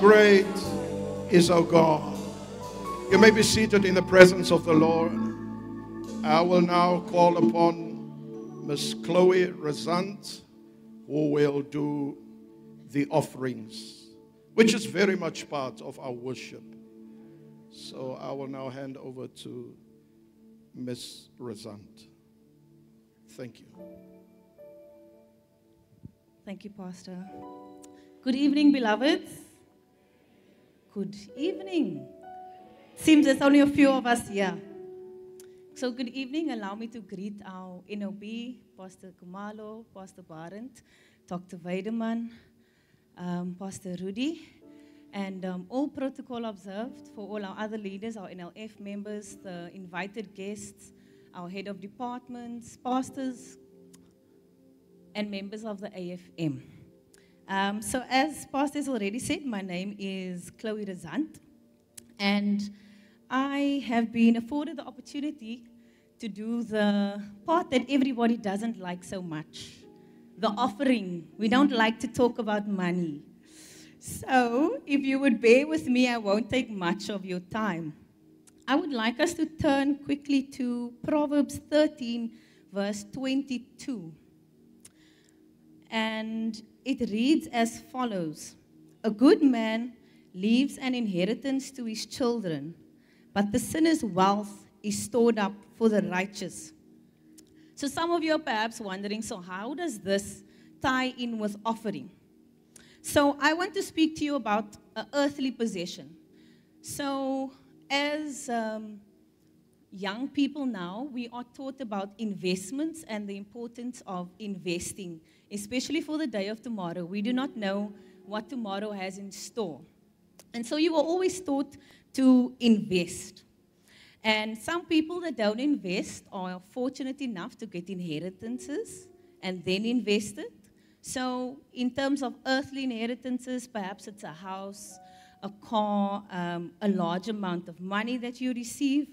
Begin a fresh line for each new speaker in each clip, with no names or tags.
great is our God. You may be seated in the presence of the Lord. I will now call upon Miss Chloe Razant, who will do the offerings, which is very much part of our worship. So I will now hand over to Miss Razant. Thank you.
Thank you, Pastor. Good evening, beloveds. Good evening. Seems there's only a few of us here. So, good evening. Allow me to greet our NOB, Pastor Kumalo, Pastor Barend, Dr. Weideman, um, Pastor Rudi, and um, all protocol observed for all our other leaders, our NLF members, the invited guests, our head of departments, pastors, and members of the AFM. Um, so, as Pastor has already said, my name is Chloe Razant, and I have been afforded the opportunity to do the part that everybody doesn't like so much the offering. We don't like to talk about money. So, if you would bear with me, I won't take much of your time. I would like us to turn quickly to Proverbs 13, verse 22. And it reads as follows A good man leaves an inheritance to his children, but the sinner's wealth is stored up for the righteous. So, some of you are perhaps wondering so, how does this tie in with offering? So, I want to speak to you about earthly possession. So, as um, young people now, we are taught about investments and the importance of investing, especially for the day of tomorrow. We do not know what tomorrow has in store. And so you are always taught to invest. And some people that don't invest are fortunate enough to get inheritances and then invest it. So, in terms of earthly inheritances, perhaps it's a house, a car, um, a large amount of money that you receive.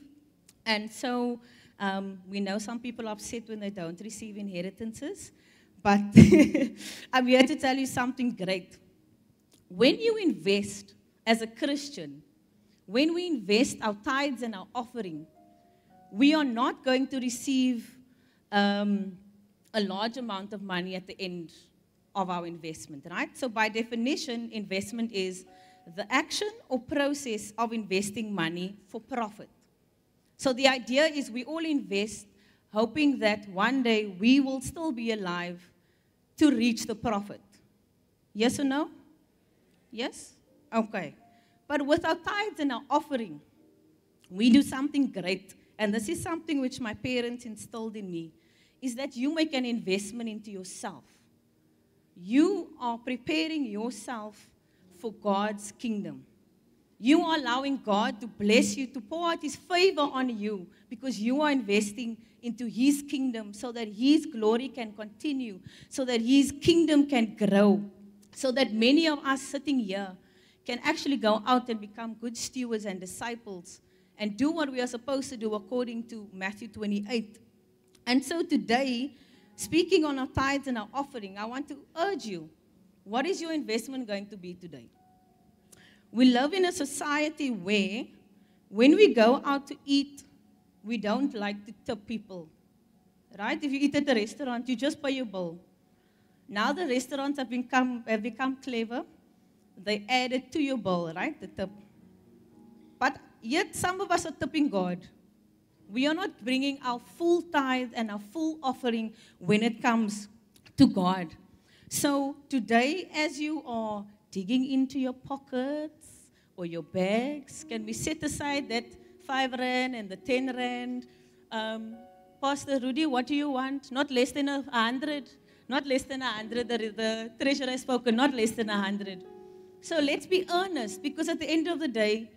And so um, we know some people are upset when they don't receive inheritances. But I'm here to tell you something great. When you invest as a Christian, when we invest our tithes and our offering, we are not going to receive um, a large amount of money at the end of our investment, right? So, by definition, investment is the action or process of investing money for profit. So the idea is we all invest hoping that one day we will still be alive to reach the profit. Yes or no? Yes? Okay. But with our tithes and our offering, we do something great. And this is something which my parents instilled in me is that you make an investment into yourself. You are preparing yourself for God's kingdom. You are allowing God to bless you, to pour out His favor on you because you are investing into His kingdom so that His glory can continue, so that His kingdom can grow, so that many of us sitting here can actually go out and become good stewards and disciples and do what we are supposed to do according to Matthew 28. And so today, speaking on our tithes and our offering, I want to urge you what is your investment going to be today? We live in a society where when we go out to eat, we don't mm-hmm. like to tip people. Right? If you eat at a restaurant, you just pay your bill. Now the restaurants have become, have become clever. They add it to your bill, right? The tip. But yet some of us are tipping God. We are not bringing our full tithe and our full offering when it comes to God. So today, as you are digging into your pockets, or your bags? Can we set aside that five rand and the ten rand? Um, Pastor Rudi, what do you want? Not less than a hundred. Not less than a hundred. The, the treasurer has spoken. Not less than a hundred. So let's be earnest because at the end of the day,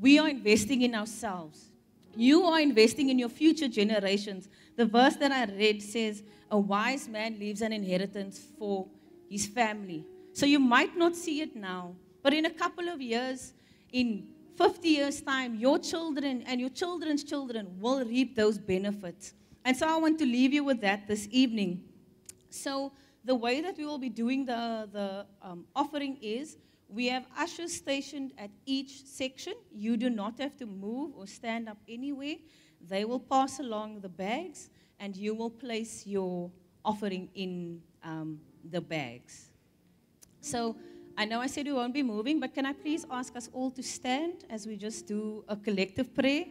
we are investing in ourselves. You are investing in your future generations. The verse that I read says, A wise man leaves an inheritance for his family. So you might not see it now, but in a couple of years, in 50 years' time, your children and your children's children will reap those benefits. And so I want to leave you with that this evening. So, the way that we will be doing the, the um, offering is we have ushers stationed at each section. You do not have to move or stand up anywhere. They will pass along the bags, and you will place your offering in um, the bags. So I know I said we won't be moving, but can I please ask us all to stand as we just do a collective prayer,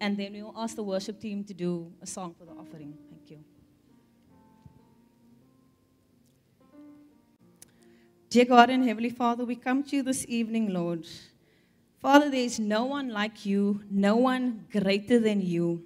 and then we will ask the worship team to do a song for the offering. Thank you. Dear God and Heavenly Father, we come to you this evening, Lord. Father, there is no one like you, no one greater than you.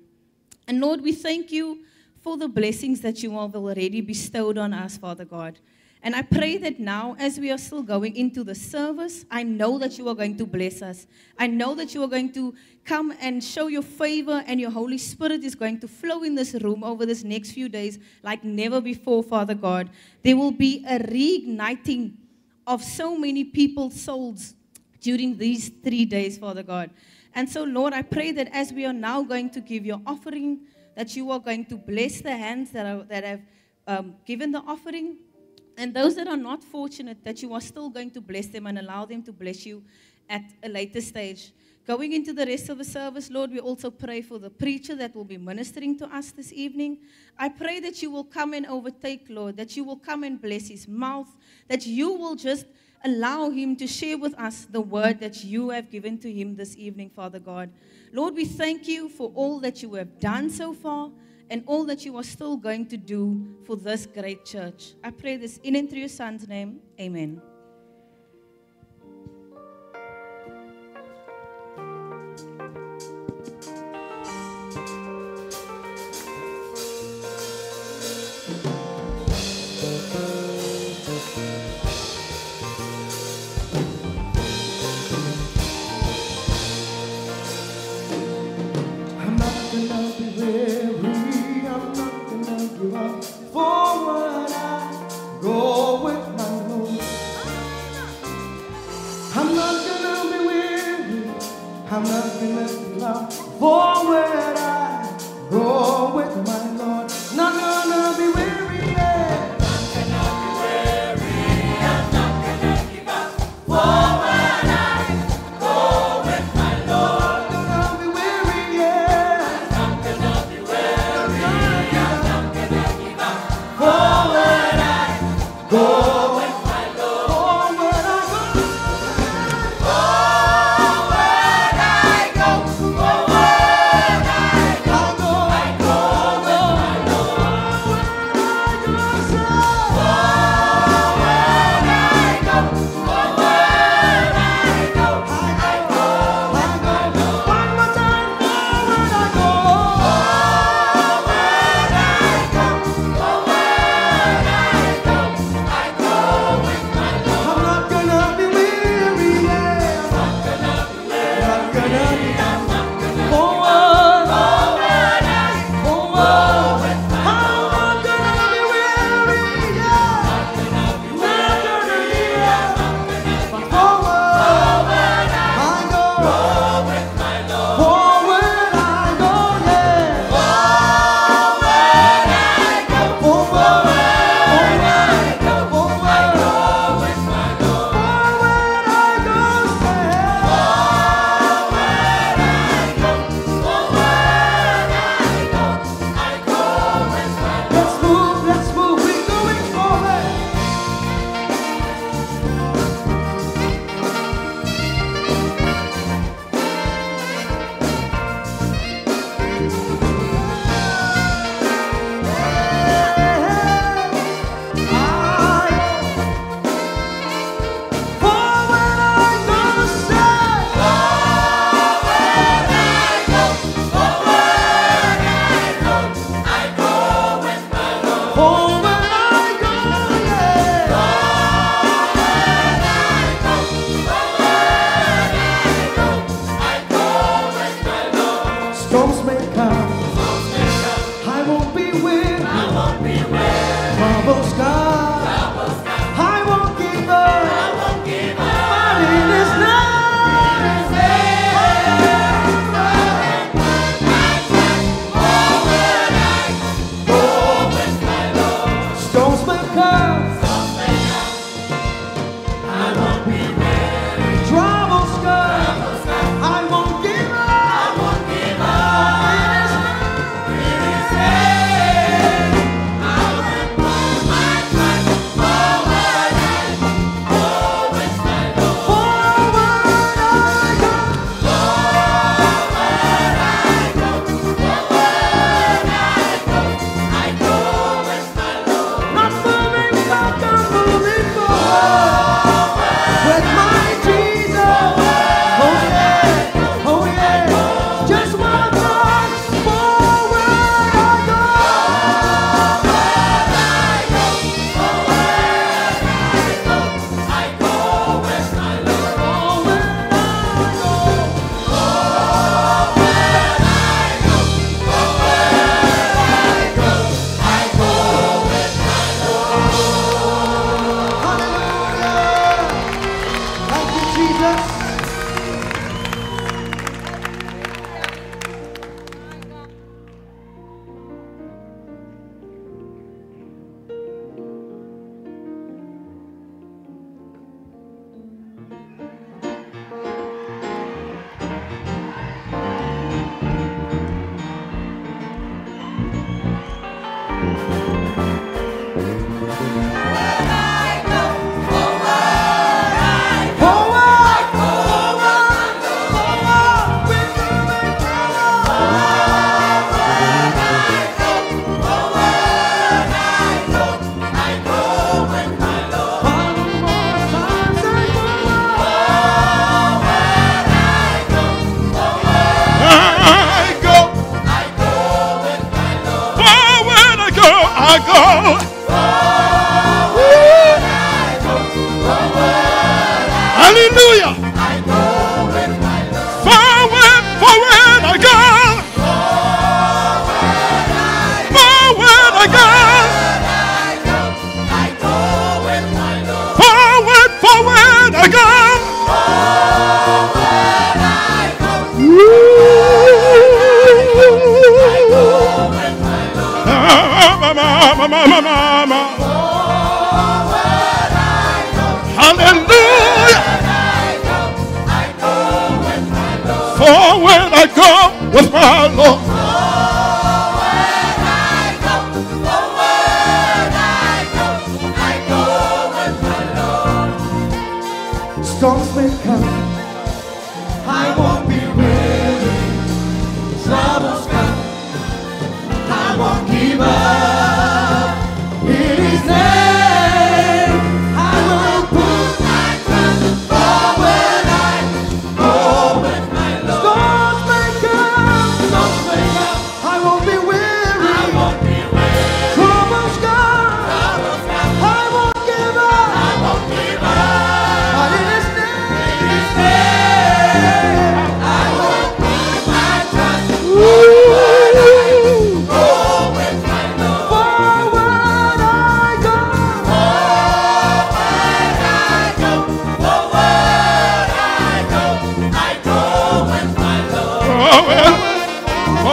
And Lord, we thank you for the blessings that you have already bestowed on us, Father God. And I pray that now, as we are still going into the service, I know that you are going to bless us. I know that you are going to come and show your favor, and your Holy Spirit is going to flow in this room over this next few days like never before, Father God. There will be a reigniting of so many people's souls during these three days, Father God. And so, Lord, I pray that as we are now going to give your offering, that you are going to bless the hands that, are, that have um, given the offering. And those that are not fortunate, that you are still going to bless them and allow them to bless you at a later stage. Going into the rest of the service, Lord, we also pray for the preacher that will be ministering to us this evening. I pray that you will come and overtake, Lord, that you will come and bless his mouth, that you will just allow him to share with us the word that you have given to him this evening, Father God. Lord, we thank you for all that you have done so far and all that you are still going to do for this great church. I pray this in and through your son's name. Amen.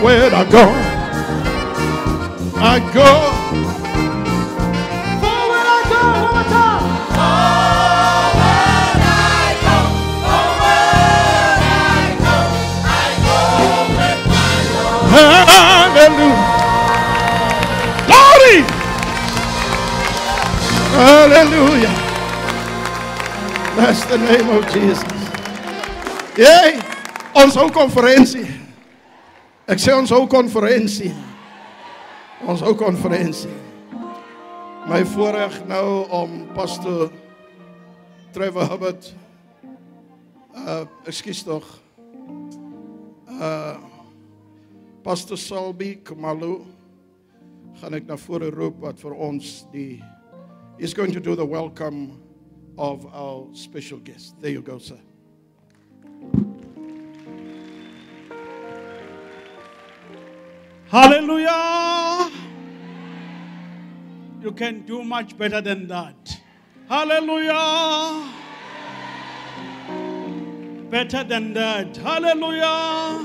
Forward I go.
I go.
I go, I go. I go. My Lord.
Hallelujah. Lordy. Hallelujah. Bless the name of Jesus. Jy, ons hou konferensie. Ek sê ons hou konferensie. Ons hou konferensie. My voorreg nou om pastor Trevor Hubbard uh ekskuus tog. Uh Pastor Salby Kamalu gaan ek na vore roep wat vir ons die is going to do the welcome of our special guest. There you go, sir.
Hallelujah. You can do much better than that. Hallelujah. Better than that. Hallelujah.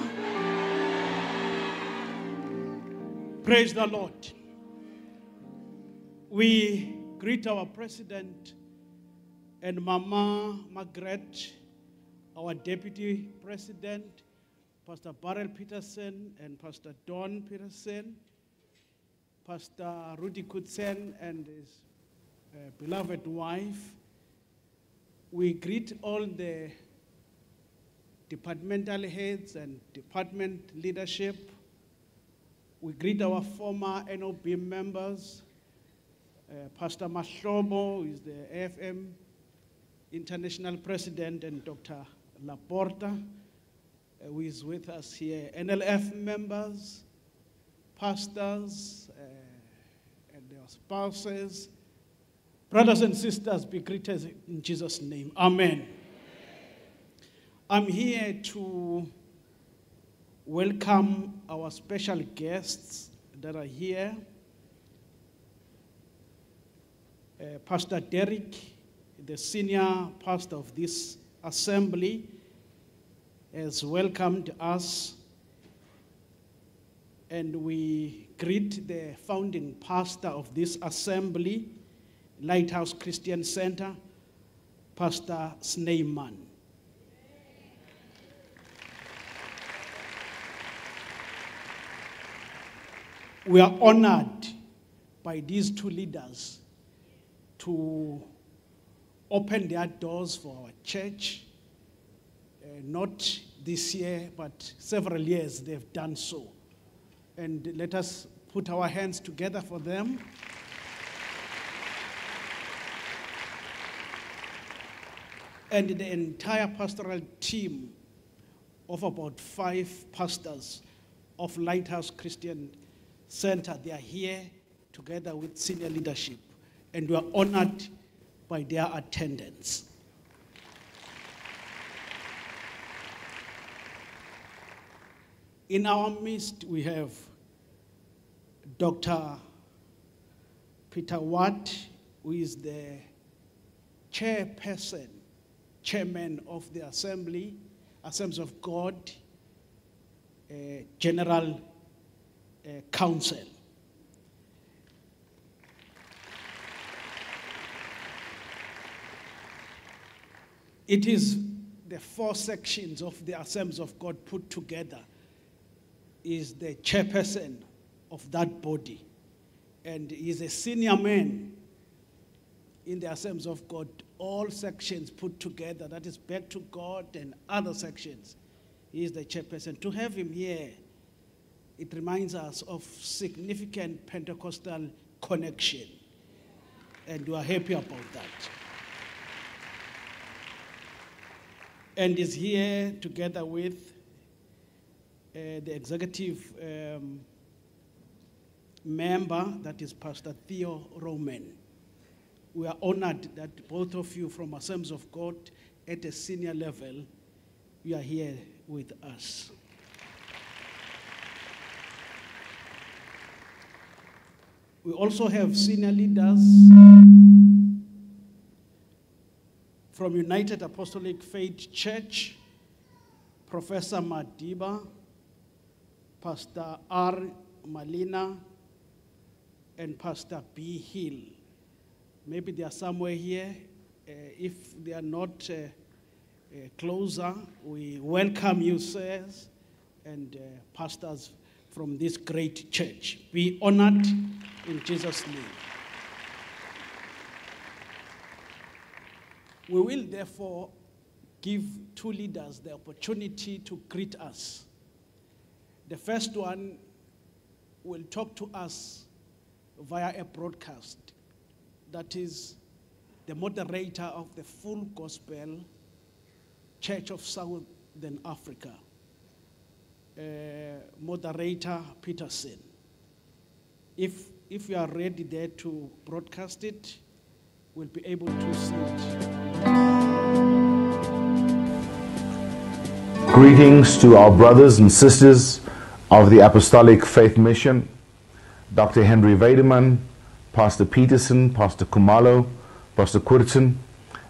Praise the Lord. We greet our president and Mama Margaret, our deputy president, Pastor Barend Peterson and Pastor Don Peterson, Pastor Rudi Coertzen and his uh, beloved wife. We greet all the departmental heads and department leadership. We greet our former NOB members. Uh, Pastor Mashomo is the AFM International President and Dr. Laporta, uh, who is with us here. NLF members, pastors, uh, and their spouses, brothers and sisters, be greeted in Jesus' name. Amen. I'm here to welcome our special guests that are here. Uh, Pastor Derek, the senior pastor of this assembly, has welcomed us. And we greet the founding pastor of this assembly, Lighthouse Christian Center, Pastor Sneyman. We are honored by these two leaders to open their doors for our church. Uh, not this year, but several years they've done so. And let us put our hands together for them. And the entire pastoral team of about five pastors of Lighthouse Christian Center. They are here together with senior leadership, and we are honored by their attendance. In our midst, we have Dr. Peter Watt, who is the chairperson, chairman of the Assembly, Assemblies of God, uh, General uh, Council. It is the four sections of the Assemblies of God put together is the chairperson of that body. And he's a senior man in the Assemblies of God, all sections put together, that is back to God and other sections. He is the chairperson. To have him here, it reminds us of significant Pentecostal connection. And we are happy about that. And is here together with the executive um, member, that is Pastor Theo Roman. We are honored that both of you from Assemblies of God at a senior level, you are here with us. We also have senior leaders from United Apostolic Faith Church, Professor Madiba, Pastor R. Malina, and Pastor B. Hill. Maybe they are somewhere here. Uh, if they are not uh, uh, closer, we welcome you, sirs, and uh, pastors from this great church. Be honored in Jesus' name. We will therefore give two leaders the opportunity to greet us. The first one will talk to us via a broadcast. That is the moderator of the Full Gospel Church of Southern Africa, uh, moderator Peterson. If, if you are ready there to broadcast it, we'll be able to see it.
Greetings to our brothers and sisters of the Apostolic Faith Mission, Dr. Henri Weideman, Pastor Peterson, Pastor Kumalo, Pastor Coertzen,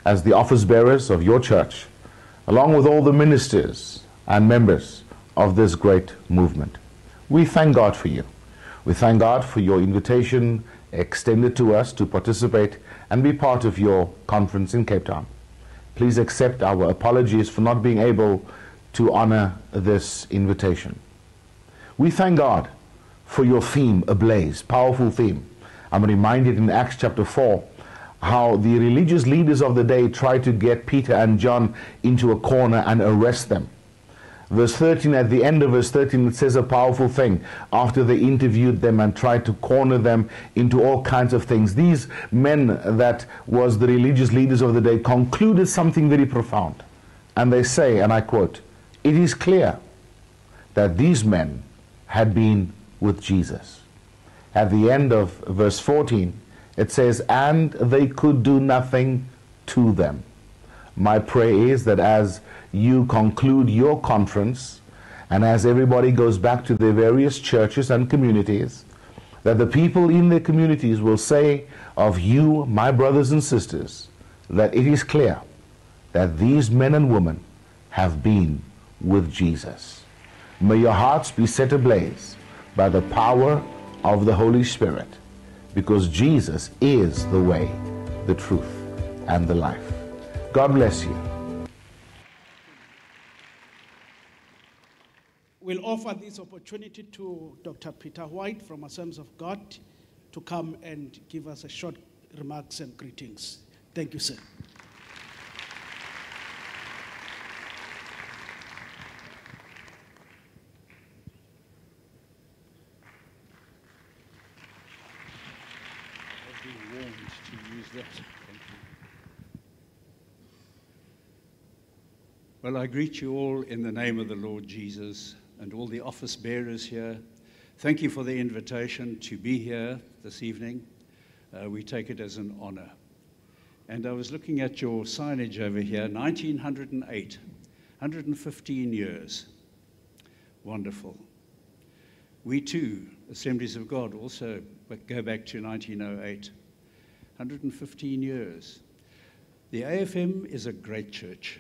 as the office bearers of your church, along with all the ministers and members of this great movement. We thank God for you. We thank God for your invitation extended to us to participate and be part of your conference in Cape Town. Please accept our apologies for not being able to honor this invitation. We thank God for your theme, ablaze, powerful theme. I'm reminded in Acts chapter 4 how the religious leaders of the day tried to get Peter and John into a corner and arrest them. Verse 13, at the end of verse 13, it says a powerful thing. After they interviewed them and tried to corner them into all kinds of things, these men that was the religious leaders of the day concluded something very profound. And they say, and I quote, it is clear that these men had been with Jesus. At the end of verse 14, it says, and they could do nothing to them. My prayer is that as you conclude your conference and as everybody goes back to their various churches and communities, that the people in their communities will say of you, my brothers and sisters, that it is clear that these men and women have been with Jesus. May your hearts be set ablaze by the power of the Holy Spirit because Jesus is the way, the truth, and the life. God bless you.
We'll offer this opportunity to Dr. Peter White from Assemblies of God to come and give us a short remarks and greetings. Thank you, sir.
I've been warned that. Thank you. Well, I greet you all in the name of the Lord Jesus. and all the office bearers here. Thank you for the invitation to be here this evening. Uh, we take it as an honor. And I was looking at your signage over here 1908, 115 years. Wonderful. We too, Assemblies of God, also go back to 1908, 115 years. The AFM is a great church.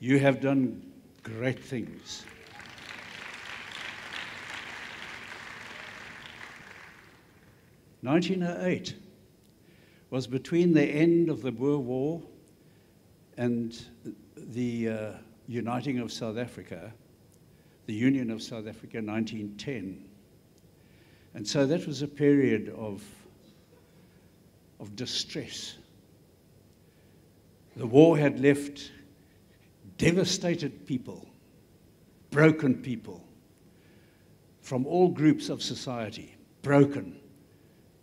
You have done great things. Nineteen oh eight was between the end of the Boer War and the uh, uniting of South Africa, the Union of South Africa, 1910. And so that was a period of, of distress. The war had left devastated people, broken people from all groups of society, broken,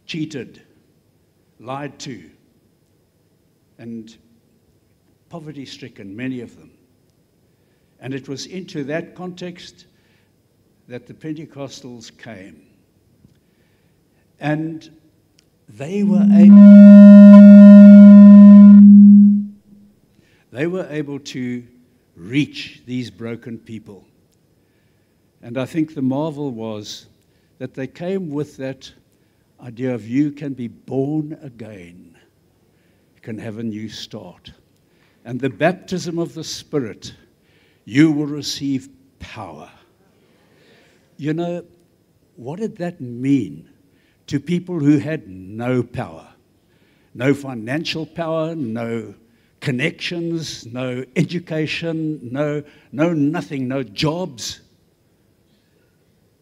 cheated, lied to, and poverty stricken, many of them. And it was into that context that the Pentecostals came. And they were able, they were able to reach these broken people. And I think the marvel was that they came with that idea of you can be born again, you can have a new start. And the baptism of the Spirit, you will receive power. You know, what did that mean to people who had no power? No financial power, no connections, no education, no, no nothing, no jobs.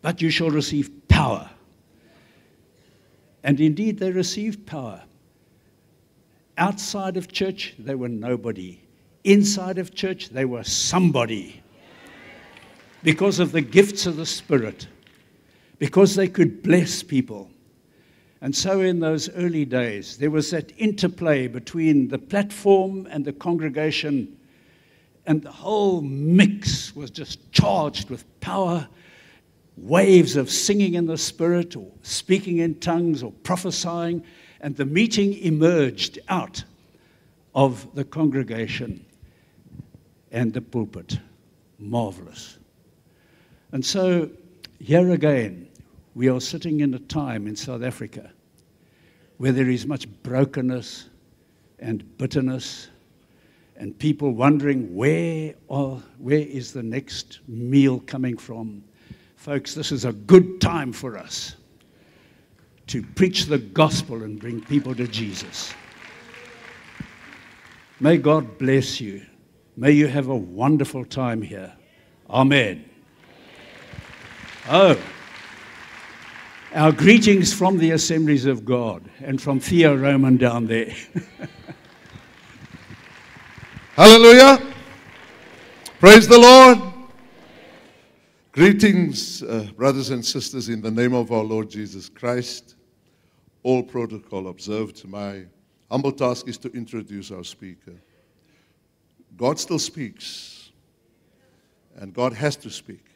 But you shall receive power. And indeed, they received power. Outside of church, they were nobody. Inside of church, they were somebody. Because of the gifts of the Spirit, because they could bless people. And so, in those early days, there was that interplay between the platform and the congregation, and the whole mix was just charged with power waves of singing in the Spirit or speaking in tongues or prophesying, and the meeting emerged out of the congregation and the pulpit. Marvelous. And so, here again, we are sitting in a time in South Africa where there is much brokenness and bitterness and people wondering where, are, where is the next meal coming from Folks, this is a good time for us to preach the gospel and bring people to Jesus. May God bless you. May you have a wonderful time here. Amen. Oh, our greetings from the assemblies of God and from Theo Roman down there.
Hallelujah. Praise the Lord. Greetings, uh, brothers and sisters, in the name of our Lord Jesus Christ. All protocol observed. My humble task is to introduce our speaker. God still speaks, and God has to speak.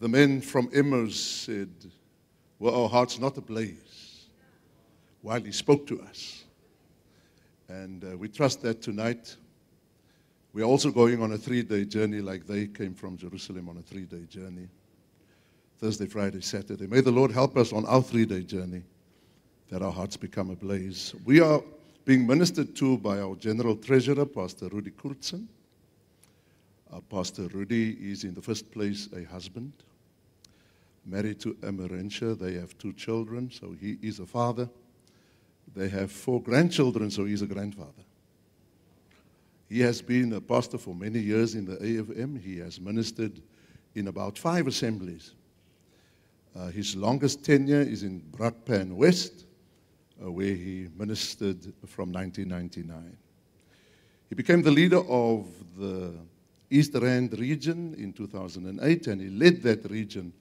The men from Emmaus said, Were our hearts not ablaze while He spoke to us? And uh, we trust that tonight we are also going on a three day journey, like they came from Jerusalem on a three day journey Thursday, Friday, Saturday. May the Lord help us on our three day journey that our hearts become ablaze. We are being ministered to by our General Treasurer, Pastor Rudi Coertzen. Uh, Pastor Rudi is, in the first place, a husband, married to Emerentia. They have two children, so he is a father. They have four grandchildren, so he's a grandfather. He has been a pastor for many years in the AFM. He has ministered in about five assemblies. Uh, his longest tenure is in Brakpan West, uh, where he ministered from 1999. He became the leader of the East Rand region in 2008, and he led that region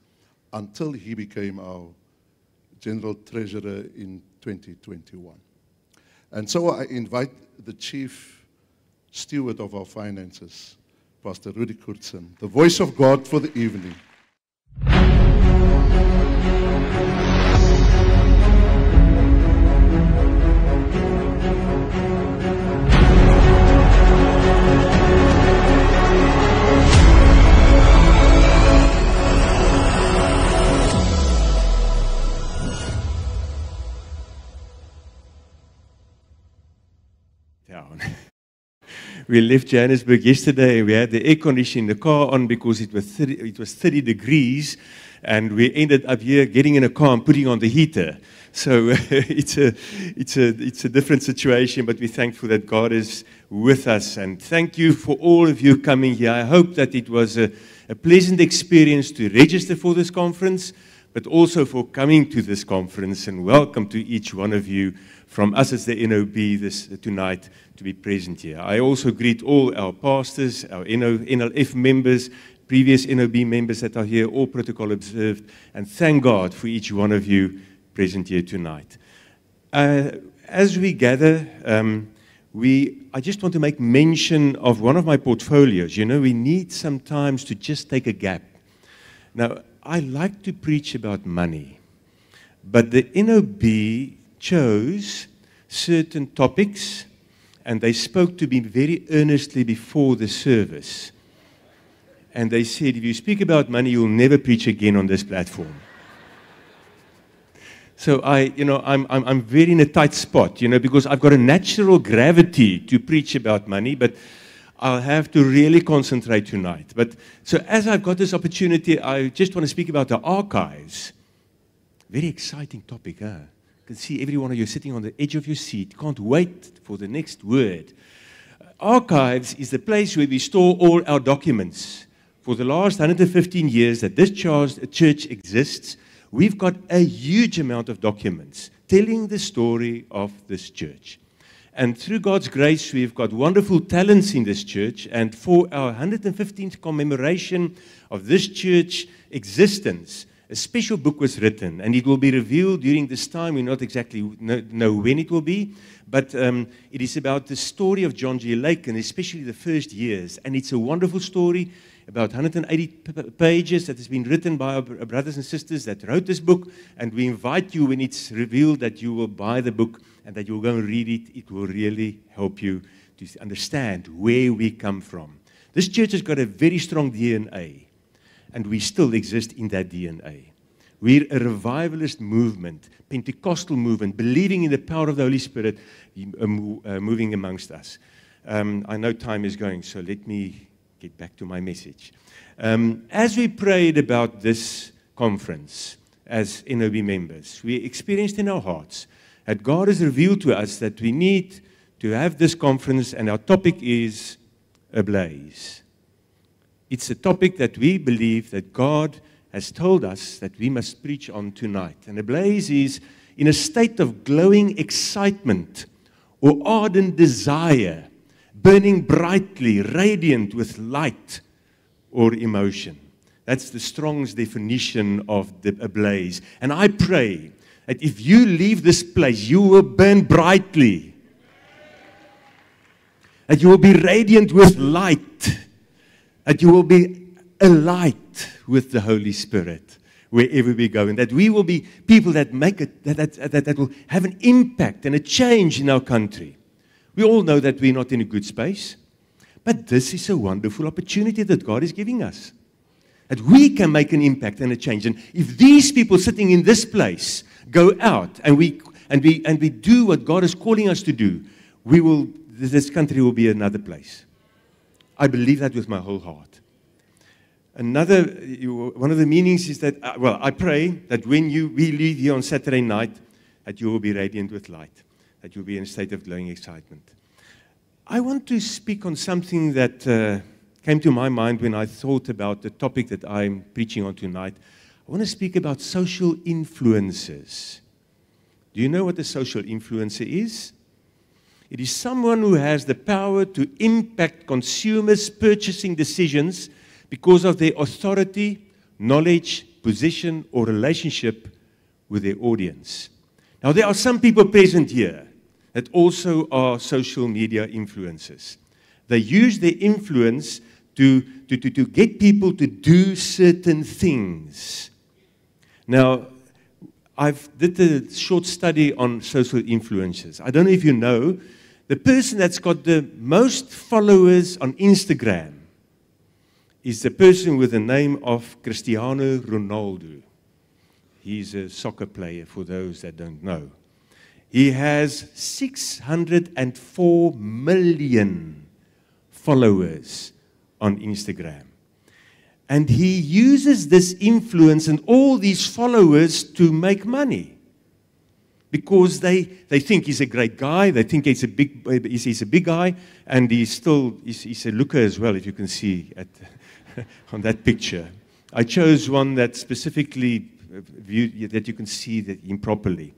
until he became our general treasurer in 2021. And so I invite the chief steward of our finances, Pastor Rudi Coertzen, the voice of God for the evening.
We left Johannesburg yesterday we had the air conditioning in the car on because it was 30, it was 30 degrees and we ended up here getting in a car and putting on the heater. So it's, a, it's, a, it's a different situation, but we're thankful that God is with us. And thank you for all of you coming here. I hope that it was a, a pleasant experience to register for this conference, but also for coming to this conference. And welcome to each one of you from us as the NOB this tonight to be present here. I also greet all our pastors, our NO, NLF members, previous NOB members that are here, all protocol observed, and thank God for each one of you present here tonight. Uh, as we gather, um, we, I just want to make mention of one of my portfolios. You know, we need sometimes to just take a gap. Now, I like to preach about money, but the NOB chose certain topics and they spoke to me very earnestly before the service. And they said, if you speak about money, you'll never preach again on this platform. So I, you know, I'm, I'm, I'm very in a tight spot, you know, because I've got a natural gravity to preach about money, but I'll have to really concentrate tonight. But so as I've got this opportunity, I just want to speak about the archives. Very exciting topic, huh? Can see every one of you sitting on the edge of your seat. Can't wait for the next word. Uh, archives is the place where we store all our documents. For the last 115 years that this church exists, we've got a huge amount of documents telling the story of this church. And through God's grace, we've got wonderful talents in this church. And for our 115th commemoration of this church existence, a special book was written, and it will be revealed during this time. We not exactly know, know when it will be, but um, it is about the story of John G. Lake, and especially the first years. And it's a wonderful story, about 180 pages that has been written by our brothers and sisters that wrote this book. And we invite you, when it's revealed, that you will buy the book and that you'll go and read it. It will really help you to understand where we come from. This church has got a very strong DNA and we still exist in that DNA. We're a revivalist movement, Pentecostal movement, believing in the power of the Holy Spirit uh, uh, moving amongst us. Um, I know time is going, so let me get back to my message. Um, as we prayed about this conference as NOB members, we experienced in our hearts that God has revealed to us that we need to have this conference, and our topic is ablaze. It's a topic that we believe that God has told us that we must preach on tonight. And ablaze is in a state of glowing excitement or ardent desire, burning brightly, radiant with light or emotion. That's the Strong's definition of the ablaze. And I pray that if you leave this place, you will burn brightly. That you will be radiant with light that you will be alight with the Holy Spirit wherever we go, and that we will be people that make it, that, that, that, that will have an impact and a change in our country. We all know that we're not in a good space, but this is a wonderful opportunity that God is giving us. That we can make an impact and a change. And if these people sitting in this place go out and we, and we, and we do what God is calling us to do, we will, this country will be another place. I believe that with my whole heart. Another, one of the meanings is that, uh, well, I pray that when you, we leave here on Saturday night, that you will be radiant with light, that you'll be in a state of glowing excitement. I want to speak on something that uh, came to my mind when I thought about the topic that I'm preaching on tonight. I want to speak about social influences. Do you know what a social influencer is? It is someone who has the power to impact consumers' purchasing decisions because of their authority, knowledge, position, or relationship with their audience. Now, there are some people present here that also are social media influencers. They use their influence to, to, to, to get people to do certain things. Now, I've did a short study on social influencers. I don't know if you know, the person that's got the most followers on Instagram is the person with the name of Cristiano Ronaldo. He's a soccer player for those that don't know. He has 604 million followers on Instagram. And he uses this influence and all these followers to make money. Because they, they think he's a great guy, they think he's a big, he's, he's a big guy, and he's still he's, he's a looker as well, if you can see at, on that picture. I chose one that specifically uh, view, that you can see that improperly.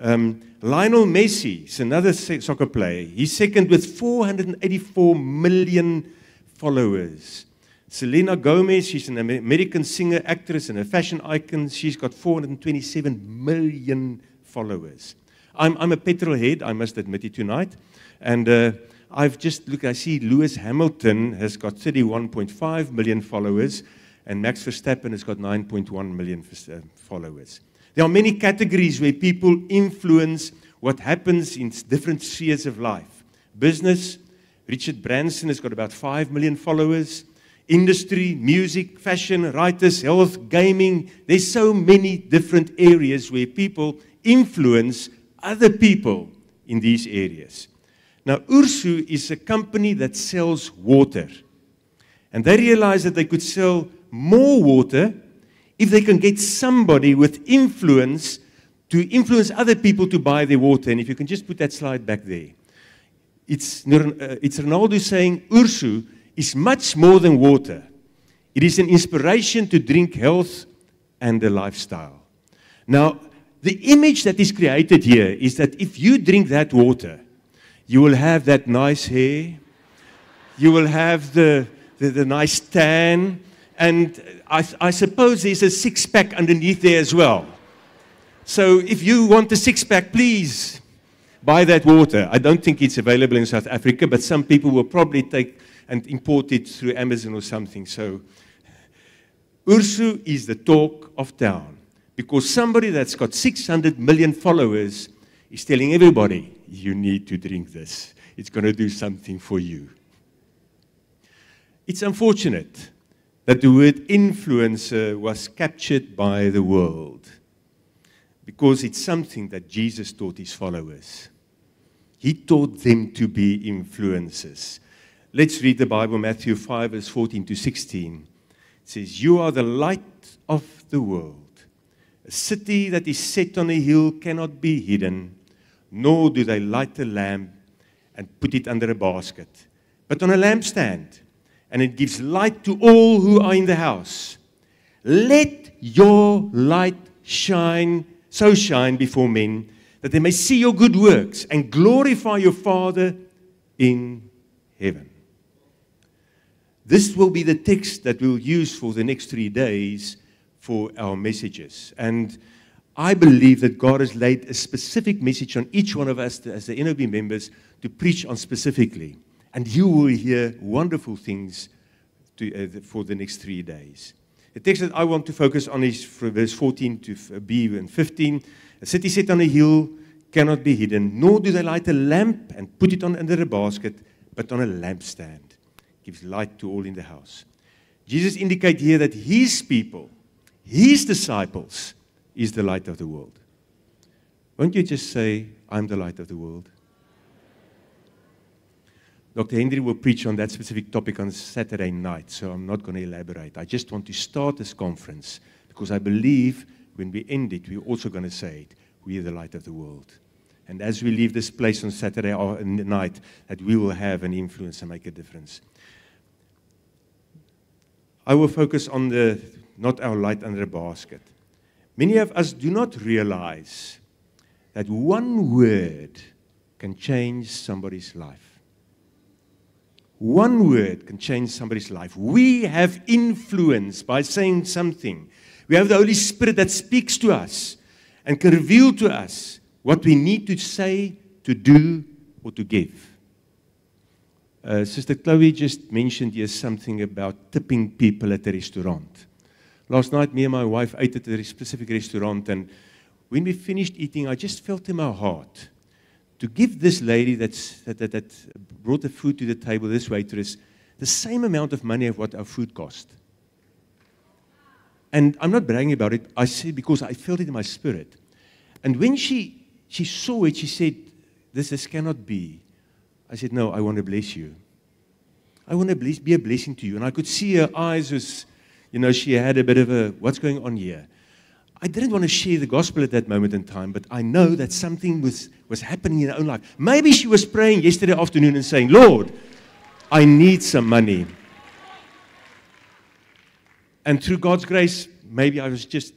Um, Lionel Messi is another soccer player. He's second with 484 million followers. Selena Gomez, she's an American singer, actress, and a fashion icon. She's got 427 million followers. I'm, I'm a petrol head, I must admit it tonight. And uh, I've just looked, I see Lewis Hamilton has got 31.5 million followers, and Max Verstappen has got 9.1 million uh, followers. There are many categories where people influence what happens in different spheres of life. Business, Richard Branson has got about 5 million followers industry, music, fashion, writers, health, gaming. There's so many different areas where people influence other people in these areas. Now, Ursu is a company that sells water. And they realized that they could sell more water if they can get somebody with influence to influence other people to buy their water. And if you can just put that slide back there. It's, uh, it's Ronaldo saying Ursu is much more than water. It is an inspiration to drink health and a lifestyle. Now, the image that is created here is that if you drink that water, you will have that nice hair, you will have the, the, the nice tan, and I, I suppose there's a six pack underneath there as well. So if you want a six pack, please buy that water. I don't think it's available in South Africa, but some people will probably take and import it through Amazon or something. So Ursu is the talk of town because somebody that's got 600 million followers is telling everybody, you need to drink this. It's going to do something for you. It's unfortunate that the word influencer was captured by the world because it's something that Jesus taught his followers. He taught them to be influencers. Let's read the Bible, Matthew 5, verse 14 to 16. It says, You are the light of the world. A city that is set on a hill cannot be hidden, nor do they light a lamp and put it under a basket, but on a lampstand, and it gives light to all who are in the house. Let your light shine, so shine before men, that they may see your good works and glorify your Father in heaven. This will be the text that we'll use for the next three days for our messages. And I believe that God has laid a specific message on each one of us as the NOB members to preach on specifically. And you will hear wonderful things to, uh, for the next three days. The text that I want to focus on is from verse 14 to uh, B and 15. A city set on a hill cannot be hidden, nor do they light a lamp and put it on under a basket, but on a lampstand gives light to all in the house. Jesus indicates here that his people, his disciples, is the light of the world. Won't you just say, I'm the light of the world? Dr. Henri will preach on that specific topic on Saturday night, so I'm not going to elaborate. I just want to start this conference because I believe when we end it, we're also going to say it. We are the light of the world. And as we leave this place on Saturday uh, night, that we will have an influence and make a difference. I will focus on the not our light under a basket. Many of us do not realize that one word can change somebody's life. One word can change somebody's life. We have influence by saying something. We have the Holy Spirit that speaks to us and can reveal to us what we need to say, to do, or to give. Uh, Sister Chloe just mentioned here something about tipping people at the restaurant. Last night, me and my wife ate at a specific restaurant, and when we finished eating, I just felt in my heart to give this lady that's, that, that, that brought the food to the table, this waitress, the same amount of money of what our food cost. And I'm not bragging about it. I say because I felt it in my spirit. And when she, she saw it, she said, this, this cannot be. I said, no, I want to bless you. I want to bless, be a blessing to you. And I could see her eyes was, you know, she had a bit of a, what's going on here? I didn't want to share the gospel at that moment in time, but I know that something was, was happening in her own life. Maybe she was praying yesterday afternoon and saying, Lord, I need some money. And through God's grace, maybe I was just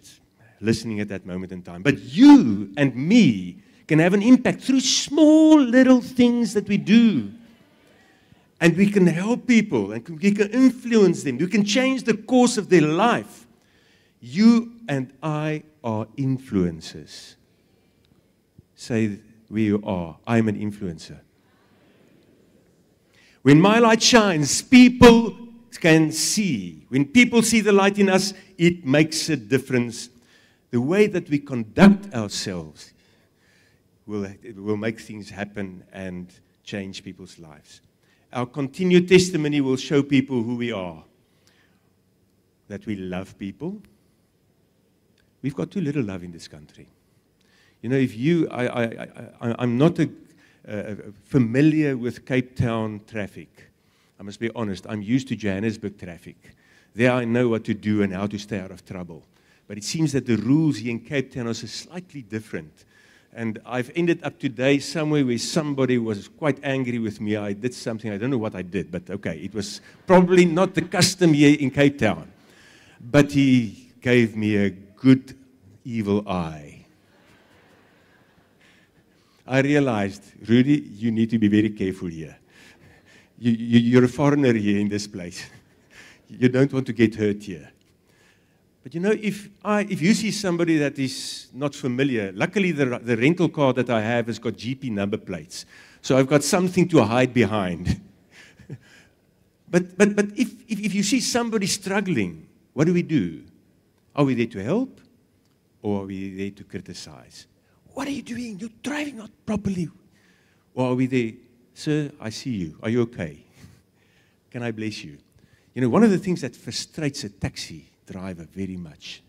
listening at that moment in time. But you and me can have an impact through small little things that we do. And we can help people and we can influence them. We can change the course of their life. You and I are influencers. Say where you are. I'm an influencer. When my light shines, people can see. When people see the light in us, it makes a difference. The way that we conduct ourselves will, will make things happen and change people's lives. Our continued testimony will show people who we are. That we love people. We've got too little love in this country. You know, if you, I, I, I, I'm not a, uh, familiar with Cape Town traffic. I must be honest, I'm used to Johannesburg traffic. There I know what to do and how to stay out of trouble. But it seems that the rules here in Cape Town are slightly different. And I've ended up today somewhere where somebody was quite angry with me. I did something, I don't know what I did, but okay, it was probably not the custom here in Cape Town. But he gave me a good evil eye. I realized, Rudi, you need to be very careful here you, you, you're a foreigner here in this place. You don't want to get hurt here. But you know, if, I, if you see somebody that is not familiar, luckily the, the rental car that I have has got GP number plates. So I've got something to hide behind. but but, but if, if, if you see somebody struggling, what do we do? Are we there to help or are we there to criticize? What are you doing? You're driving not properly. Or are we there Sir, I see you. Are you okay? Can I bless you? You know, one of the things that frustrates a taxi driver very much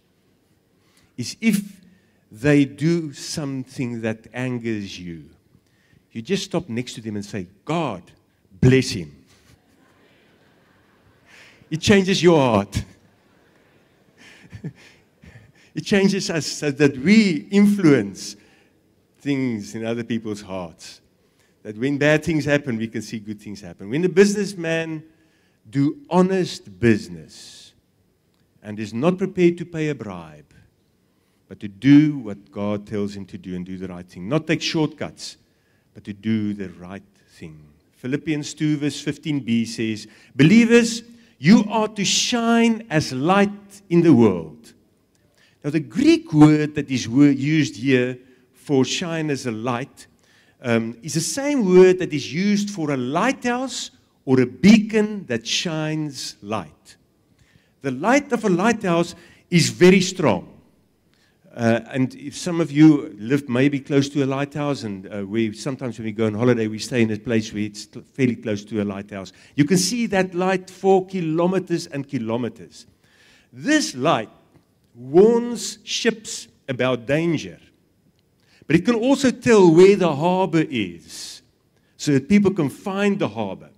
is if they do something that angers you, you just stop next to them and say, God, bless him. It changes your heart. it changes us so that we influence things in other people's hearts that when bad things happen, we can see good things happen. When a businessman do honest business and is not prepared to pay a bribe, but to do what God tells him to do and do the right thing, not take shortcuts, but to do the right thing. Philippians 2, verse 15b says, Believers, you are to shine as light in the world. Now, the Greek word that is used here for shine as a light um, is the same word that is used for a lighthouse or a beacon that shines light. The light of a lighthouse is very strong. Uh, and if some of you live maybe close to a lighthouse, and uh, we sometimes when we go on holiday, we stay in a place where it's fairly close to a lighthouse, you can see that light for kilometers and kilometers. This light warns ships about danger. But it can also tell where the harbor is so that people can find the harbor.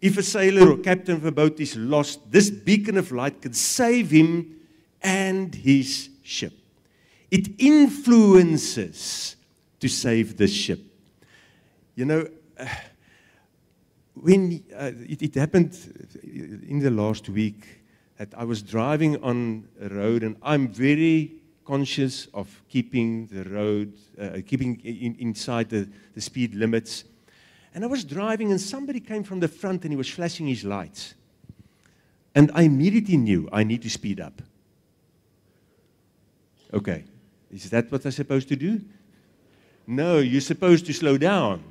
If a sailor or captain of a boat is lost, this beacon of light can save him and his ship. It influences to save the ship. You know, uh, when uh, it, it happened in the last week that I was driving on a road and I'm very conscious of keeping the road, uh, keeping in, inside the, the speed limits. And I was driving, and somebody came from the front and he was flashing his lights. And I immediately knew I need to speed up. Okay, is that what I'm supposed to do? No, you're supposed to slow down.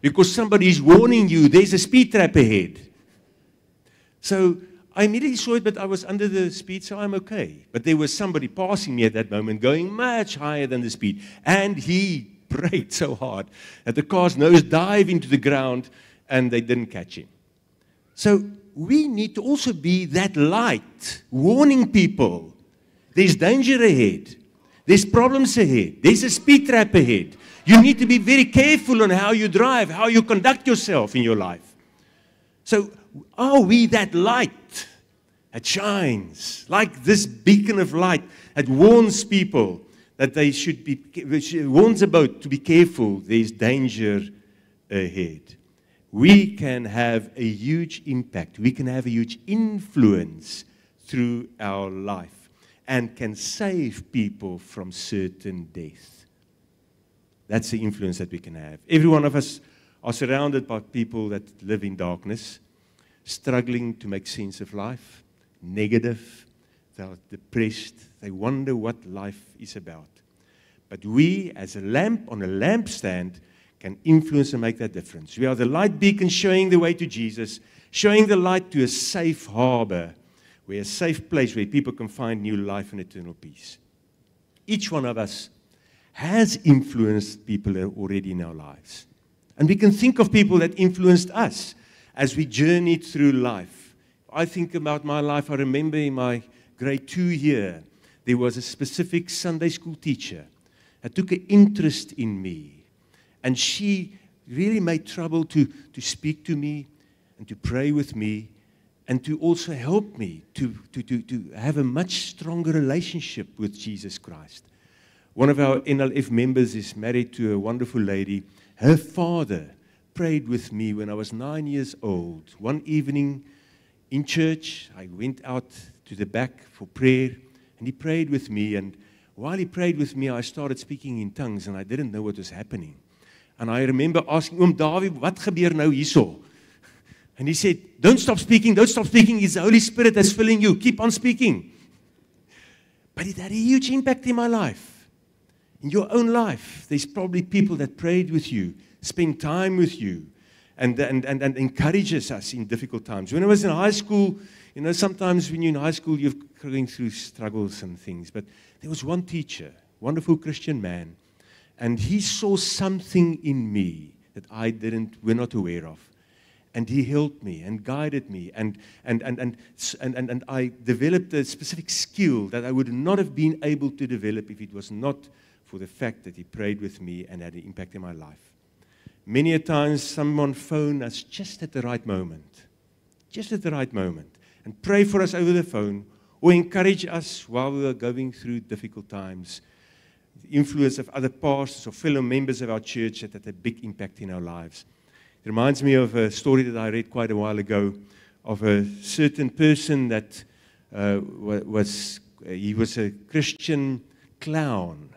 because somebody is warning you there's a speed trap ahead. So I immediately saw it, but I was under the speed, so I'm okay. But there was somebody passing me at that moment going much higher than the speed. And he braked so hard that the car's nose dived into the ground and they didn't catch him. So we need to also be that light, warning people there's danger ahead, there's problems ahead, there's a speed trap ahead. You need to be very careful on how you drive, how you conduct yourself in your life. So, are we that light that shines, like this beacon of light that warns people that they should be, which warns about to be careful, there's danger ahead? We can have a huge impact, we can have a huge influence through our life and can save people from certain death. That's the influence that we can have. Every one of us are surrounded by people that live in darkness, struggling to make sense of life, negative, they're depressed, they wonder what life is about. But we, as a lamp on a lampstand, can influence and make that difference. We are the light beacon showing the way to Jesus, showing the light to a safe harbor, where a safe place where people can find new life and eternal peace. Each one of us has influenced people already in our lives. And we can think of people that influenced us as we journeyed through life. I think about my life. I remember in my grade two year, there was a specific Sunday school teacher that took an interest in me. And she really made trouble to, to speak to me and to pray with me and to also help me to, to, to, to have a much stronger relationship with Jesus Christ. One of our NLF members is married to a wonderful lady. Her father prayed with me when I was nine years old. One evening in church, I went out to the back for prayer, and he prayed with me. And while he prayed with me, I started speaking in tongues, and I didn't know what was happening. And I remember asking him, David, what gebeur nou hierso? And he said, Don't stop speaking, don't stop speaking. It's the Holy Spirit that's filling you. Keep on speaking. But it had a huge impact in my life in your own life, there's probably people that prayed with you, spent time with you, and, and, and, and encourages us in difficult times. When I was in high school, you know, sometimes when you're in high school, you're going through struggles and things. But there was one teacher, wonderful Christian man, and he saw something in me that I didn't, we're not aware of. And he helped me and guided me, and, and, and, and, and, and, and I developed a specific skill that I would not have been able to develop if it was not for the fact that he prayed with me and had an impact in my life. Many a times, someone phoned us just at the right moment, just at the right moment, and pray for us over the phone or encourage us while we are going through difficult times. The influence of other pastors or fellow members of our church that had a big impact in our lives. It reminds me of a story that I read quite a while ago of a certain person that uh, was, he was a Christian clown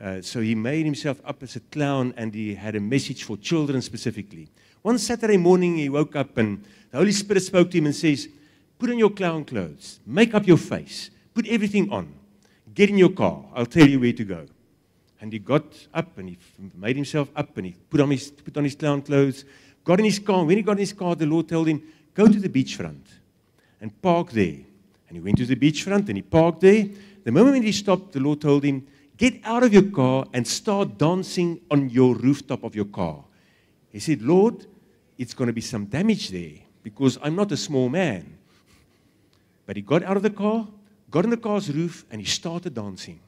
uh, so he made himself up as a clown and he had a message for children specifically. One Saturday morning, he woke up and the Holy Spirit spoke to him and says, Put on your clown clothes, make up your face, put everything on, get in your car, I'll tell you where to go. And he got up and he made himself up and he put on his, put on his clown clothes, got in his car. When he got in his car, the Lord told him, Go to the beachfront and park there. And he went to the beachfront and he parked there. The moment he stopped, the Lord told him, Get out of your car and start dancing on your rooftop of your car. He said, Lord, it's going to be some damage there because I'm not a small man. But he got out of the car, got on the car's roof, and he started dancing.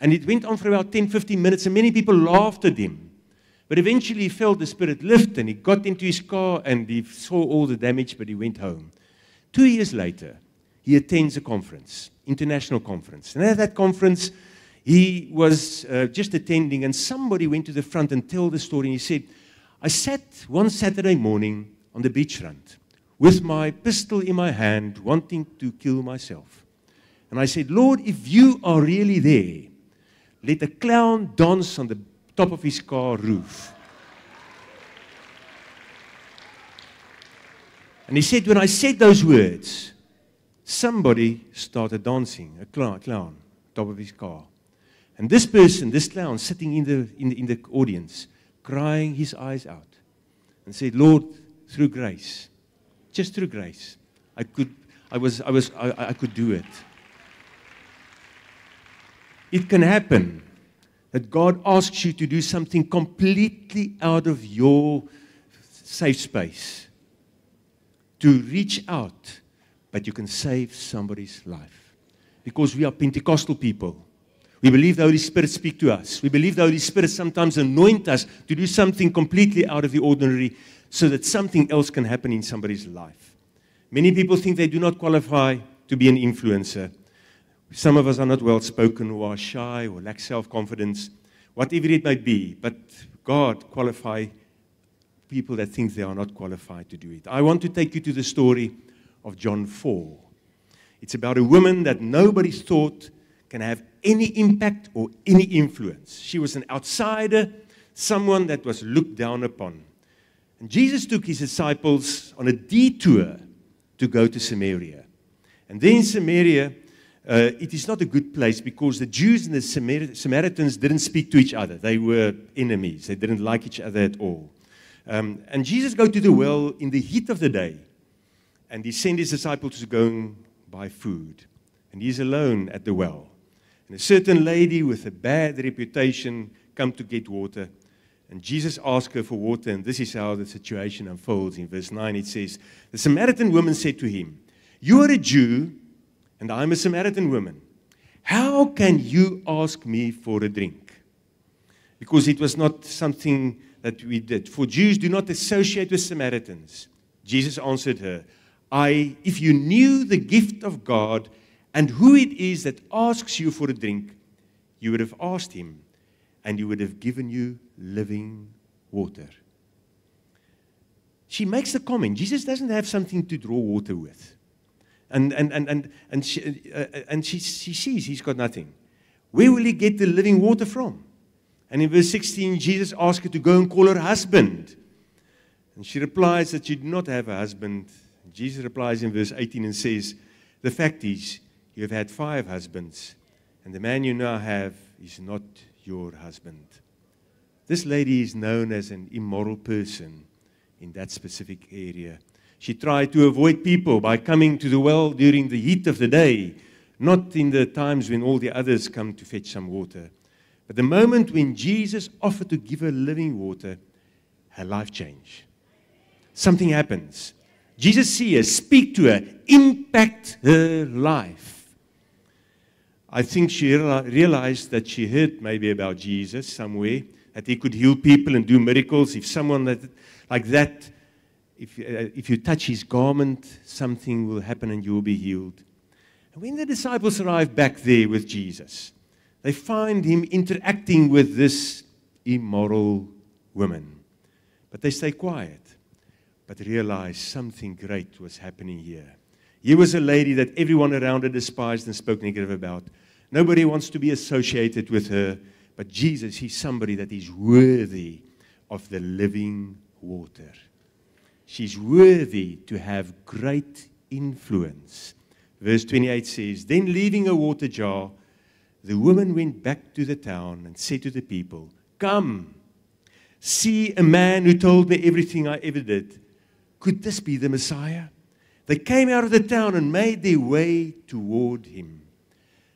And it went on for about 10, 15 minutes, and many people laughed at him. But eventually he felt the spirit lift, and he got into his car, and he saw all the damage, but he went home. Two years later, he attends a conference, international conference. And at that conference, he was uh, just attending, and somebody went to the front and told the story. And he said, I sat one Saturday morning on the beachfront with my pistol in my hand, wanting to kill myself. And I said, Lord, if you are really there, let a clown dance on the top of his car roof. And he said, when I said those words, somebody started dancing, a clown, clown top of his car. And this person, this clown, sitting in the, in the, in the audience, crying his eyes out. and said, Lord, through grace, just through grace, I could, I was, I was, I, I could do it. It can happen that God asks you to do something completely out of your safe space, to reach out, but you can save somebody's life. Because we are Pentecostal people. We believe the Holy Spirit speak to us. We believe the Holy Spirit sometimes anoint us to do something completely out of the ordinary so that something else can happen in somebody's life. Many people think they do not qualify to be an influencer. Some of us are not well spoken or are shy or lack self confidence, whatever it might be. But God qualify people that think they are not qualified to do it. I want to take you to the story of John 4. It's about a woman that nobody thought can have any impact or any influence. She was an outsider, someone that was looked down upon. And Jesus took his disciples on a detour to go to Samaria. And then in Samaria, uh, it is not a good place because the Jews and the Samar- Samaritans didn't speak to each other. They were enemies. They didn't like each other at all. Um, and Jesus go to the well in the heat of the day, and he sent his disciples to go and buy food. And he's alone at the well. And a certain lady with a bad reputation come to get water. And Jesus asked her for water, and this is how the situation unfolds. In verse 9, it says, The Samaritan woman said to him, You are a Jew, and I'm a Samaritan woman. How can you ask me for a drink? Because it was not something that we did. For Jews do not associate with Samaritans. Jesus answered her, I, if you knew the gift of God and who it is that asks you for a drink, you would have asked him, and he would have given you living water. She makes the comment Jesus doesn't have something to draw water with. And, and, and, and, and, she, uh, and she, she sees he's got nothing. Where will he get the living water from? And in verse 16, Jesus asks her to go and call her husband. And she replies that she did not have a husband. Jesus replies in verse 18 and says, The fact is, you have had five husbands, and the man you now have is not your husband. This lady is known as an immoral person in that specific area. She tried to avoid people by coming to the well during the heat of the day, not in the times when all the others come to fetch some water. But the moment when Jesus offered to give her living water, her life changed. Something happens. Jesus sees her, speak to her, impact her life. I think she realized that she heard maybe about Jesus somewhere, that he could heal people and do miracles. If someone that, like that, if, uh, if you touch his garment, something will happen and you will be healed. And when the disciples arrive back there with Jesus, they find him interacting with this immoral woman. But they stay quiet, but realize something great was happening here. Here was a lady that everyone around her despised and spoke negative about. Nobody wants to be associated with her, but Jesus, he's somebody that is worthy of the living water. She's worthy to have great influence. Verse 28 says, Then leaving a water jar, the woman went back to the town and said to the people, Come, see a man who told me everything I ever did. Could this be the Messiah? They came out of the town and made their way toward him.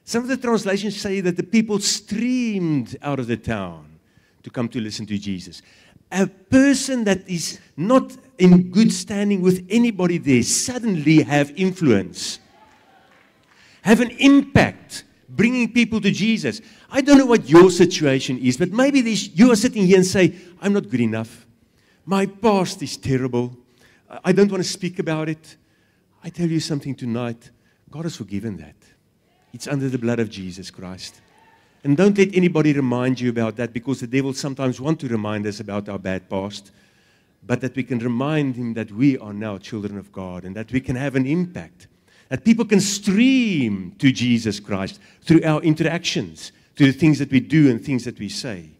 Some of the translations say that the people streamed out of the town to come to listen to Jesus. A person that is not in good standing with anybody there suddenly have influence, have an impact bringing people to Jesus. I don't know what your situation is, but maybe this, you are sitting here and say, I'm not good enough. My past is terrible. I don't want to speak about it. I tell you something tonight God has forgiven that. It's under the blood of Jesus Christ. And don't let anybody remind you about that because the devil sometimes wants to remind us about our bad past, but that we can remind him that we are now children of God and that we can have an impact that people can stream to Jesus Christ through our interactions, through the things that we do and things that we say.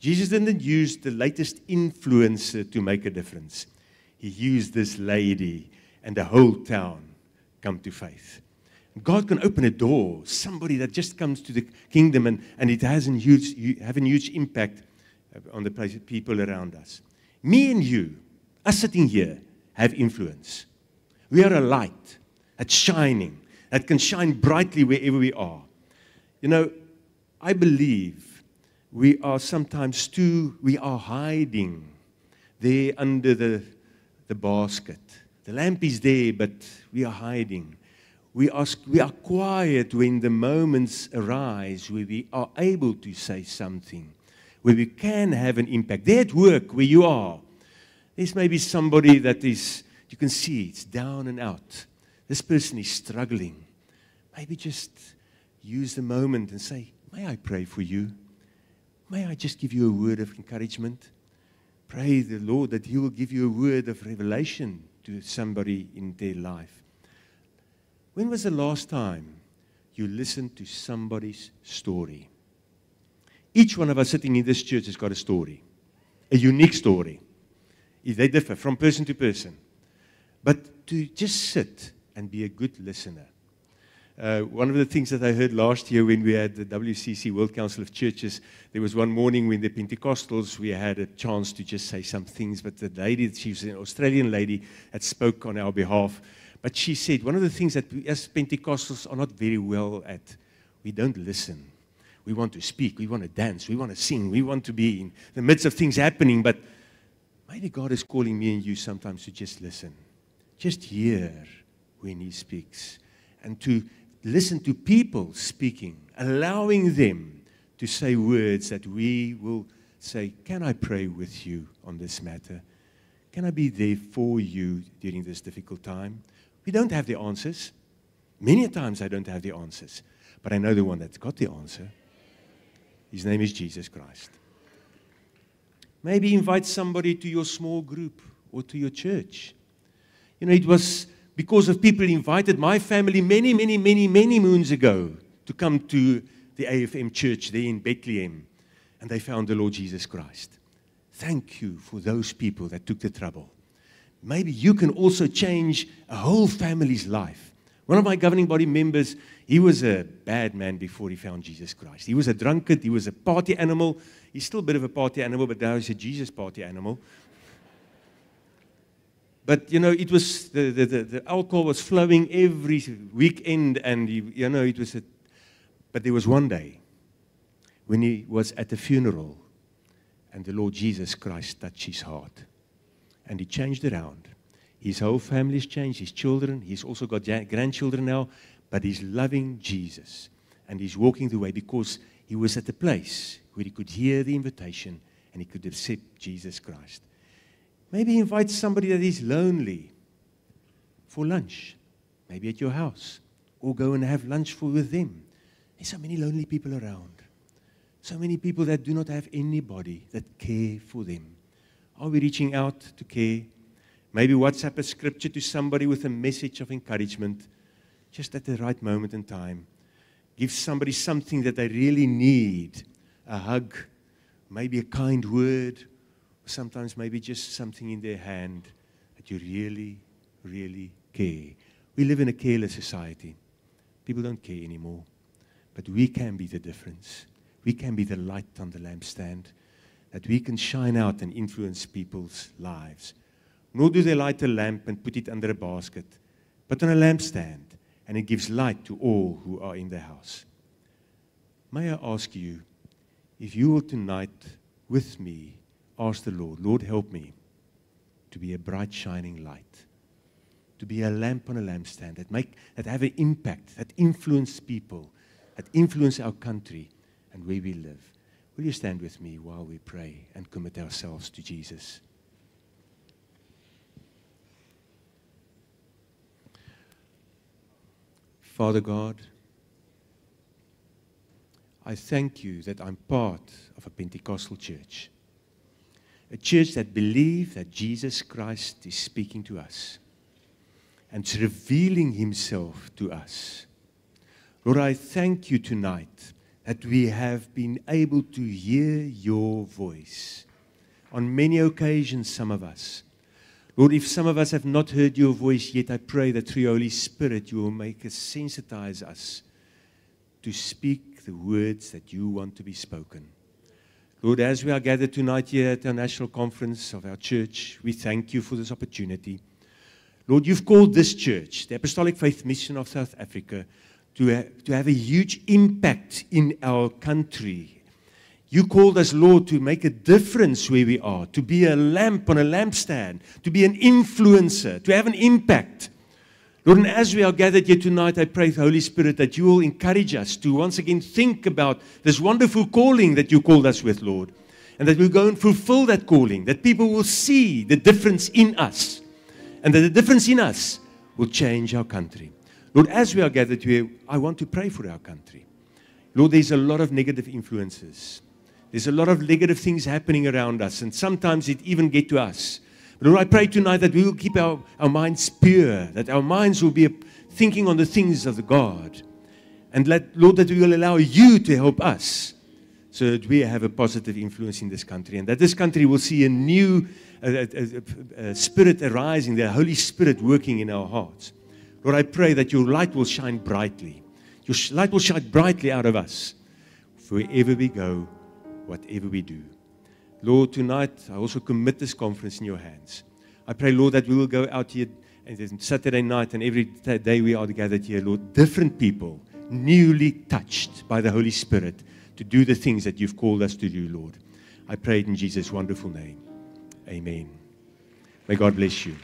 Jesus didn't use the latest influencer to make a difference. He used this lady, and the whole town come to faith. God can open a door, somebody that just comes to the kingdom, and, and it has a huge, have a huge impact uh, on the people around us. Me and you, us sitting here, have influence. We are a light that's shining, that can shine brightly wherever we are. You know, I believe we are sometimes too, we are hiding there under the, the basket. The lamp is there, but we are hiding. We are, we are quiet when the moments arise where we are able to say something, where we can have an impact. There at work, where you are, there's maybe somebody that is, you can see it's down and out. This person is struggling. Maybe just use the moment and say, May I pray for you? May I just give you a word of encouragement? Pray the Lord that He will give you a word of revelation to somebody in their life. When was the last time you listened to somebody's story? Each one of us sitting in this church has got a story, a unique story. They differ from person to person. But to just sit and be a good listener uh, one of the things that I heard last year when we had the WCC World Council of Churches, there was one morning when the Pentecostals, we had a chance to just say some things, but the lady, she was an Australian lady, that spoke on our behalf. But she said, one of the things that we as Pentecostals are not very well at, we don't listen. We want to speak, we want to dance, we want to sing, we want to be in the midst of things happening, but maybe God is calling me and you sometimes to just listen. Just hear when He speaks and to listen to people speaking, allowing them to say words that we will say, Can I pray with you on this matter? Can I be there for you during this difficult time? We don't have the answers. Many times I don't have the answers, but I know the one that's got the answer. His name is Jesus Christ. Maybe invite somebody to your small group or to your church. You know, it was because of people invited my family many, many, many, many moons ago to come to the AFM church there in Bethlehem, and they found the Lord Jesus Christ. Thank you for those people that took the trouble. Maybe you can also change a whole family's life. One of my governing body members, he was a bad man before he found Jesus Christ. He was a drunkard, he was a party animal. He's still a bit of a party animal, but now he's a Jesus party animal. But you know, it was the, the, the, the, alcohol was flowing every weekend, and he, you know, it was. A, but there was one day when he was at the funeral, and the Lord Jesus Christ touched his heart, and he changed around. His whole family's changed. His children. He's also got grandchildren now, but he's loving Jesus, and he's walking the way because he was at the place where he could hear the invitation and he could accept Jesus Christ. Maybe invite somebody that is lonely for lunch, maybe at your house, or go and have lunch for, with them. There's so many lonely people around. So many people that do not have anybody that care for them. Are we reaching out to care? Maybe WhatsApp a scripture to somebody with a message of encouragement just at the right moment in time. Give somebody something that they really need a hug, maybe a kind word, sometimes maybe just something in their hand that you really, really care. We live in a careless society. People don't care anymore. But we can be the difference. We can be the light on the lampstand, that we can shine out and influence people's lives. Nor do they light a lamp and put it under a basket, but on a lampstand, and it gives light to all who are in the house. May I ask you, if you will tonight with me ask the Lord, Lord, help me to be a bright, shining light, to be a lamp on a lampstand that, make, that have an impact, that influence people, that influence our country and where we live. Will you stand with me while we pray and commit ourselves to Jesus? Father God, I thank you that I'm part of a Pentecostal church a church that believes that Jesus Christ is speaking to us and is revealing himself to us. Lord, I thank you tonight that we have been able to hear your voice. On many occasions, some of us. Lord, if some of us have not heard your voice yet, I pray that through your Holy Spirit you will make us sensitize us to speak the words that you want to be spoken. Lord, as we are gathered tonight here at our national conference of our church, we thank you for this opportunity. Lord, you've called this church, the Apostolic Faith Mission of South Africa, to, ha- to have a huge impact in our country. You called us, Lord, to make a difference where we are, to be a lamp on a lampstand, to be an influencer, to have an impact. Lord, and as we are gathered here tonight, I pray, the Holy Spirit, that you will encourage us to once again think about this wonderful calling that you called us with, Lord, and that we'll go and fulfill that calling, that people will see the difference in us, and that the difference in us will change our country. Lord, as we are gathered here, I want to pray for our country. Lord, there's a lot of negative influences. There's a lot of negative things happening around us, and sometimes it even get to us. But Lord, I pray tonight that we will keep our, our minds pure, that our minds will be thinking on the things of the God. And let, Lord, that we will allow you to help us so that we have a positive influence in this country and that this country will see a new uh, uh, uh, spirit arising, the Holy Spirit working in our hearts. Lord, I pray that your light will shine brightly. Your light will shine brightly out of us wherever we go, whatever we do. Lord, tonight I also commit this conference in your hands. I pray, Lord, that we will go out here and Saturday night and every day we are gathered here, Lord, different people, newly touched by the Holy Spirit to do the things that you've called us to do, Lord. I pray it in Jesus' wonderful name. Amen. May God bless you.